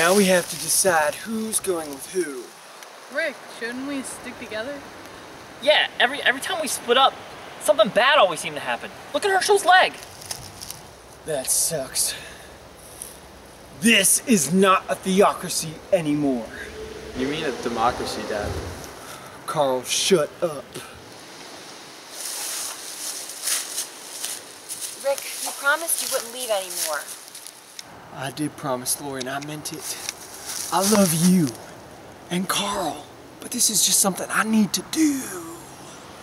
Now we have to decide who's going with who. Rick, shouldn't we stick together? Yeah, every every time we split up, something bad always seemed to happen. Look at Hershel's leg. That sucks. This is not a theocracy anymore. You mean a democracy, Dad? Carl, shut up. Rick, you promised you wouldn't leave anymore. I did promise, Lori, and I meant it. I love you and Carl, but this is just something I need to do.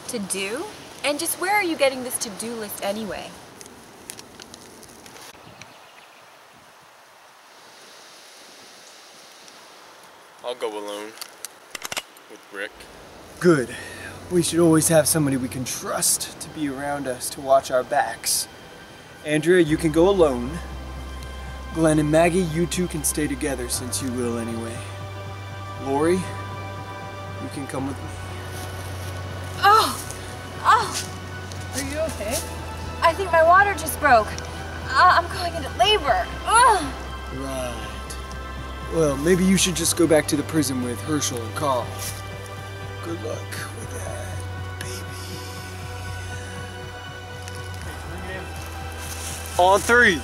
To do? And just where are you getting this to-do list anyway? I'll go alone. With Rick. Good. We should always have somebody we can trust to be around us to watch our backs. Andrea, you can go alone. Glenn and Maggie, you two can stay together since you will anyway. Lori, you can come with me. Oh! Oh! Are you okay? I think my water just broke. Uh, I'm going into labor. Ugh! Right. Well, maybe you should just go back to the prison with Hershel and Carl. Good luck with that, baby. On three.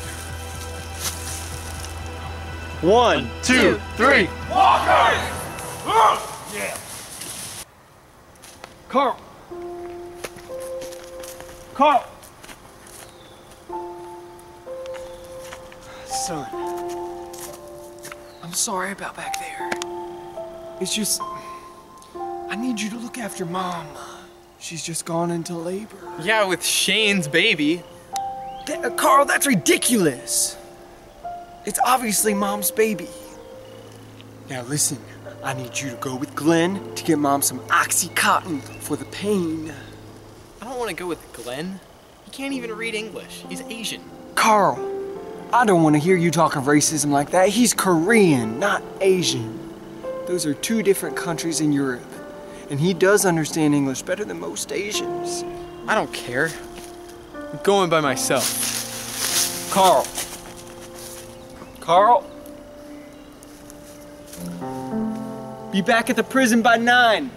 One, two, three. Carl. Carl. Son. I'm sorry about back there. It's just. I need you to look after Mom. She's just gone into labor. Yeah, with Shane's baby. Th- uh, Carl, that's ridiculous. It's obviously Mom's baby. Now listen, I need you to go with Glenn to get Mom some Oxycontin for the pain. I don't want to go with Glenn. He can't even read English. He's Asian. Carl, I don't want to hear you talking racism like that. He's Korean, not Asian. Those are two different countries in Europe. And he does understand English better than most Asians. I don't care. I'm going by myself. Carl. Carl. Be back at the prison by nine.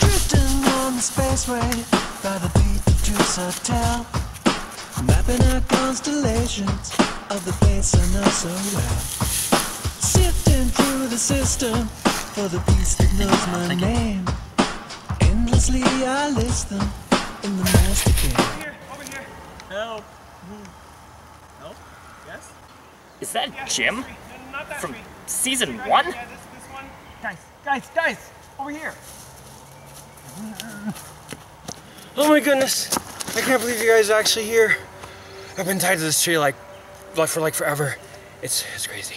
Drifting on the by the beat of Juice Hotel. Mapping out constellations of the place I know so well. Sifting through the system for the piece that knows my name. Endlessly I list them in the master game. Hmm. Is that Jim from season one? Guys, guys, guys, over here. Oh my goodness. I can't believe you guys are actually here. I've been tied to this tree like, like for like forever. It's, it's crazy.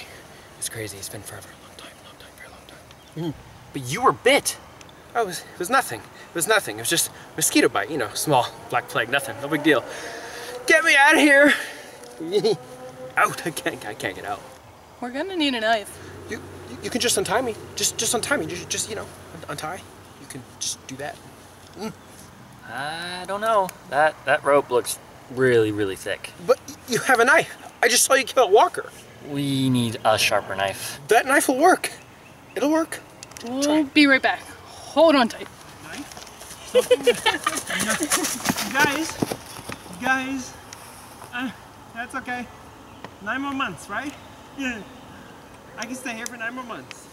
It's crazy. It's been forever. A long time, long time, very long time. Mm. But you were bit. Oh, it was, it was nothing. It was nothing. It was just mosquito bite, you know, small black plague, nothing, no big deal. Get me out of here! out! I can't, I can't get out. We're gonna need a knife. You, you, you can just untie me. Just, just untie me. Just, just you know, untie. You can just do that. Mm. I don't know. That that rope looks really, really thick. But you have a knife. I just saw you kill Walker. We need a sharper knife. That knife will work. It'll work. We'll be right back. Hold on tight. guys, guys, uh, that's okay. Nine more months, right? Yeah. I can stay here for nine more months.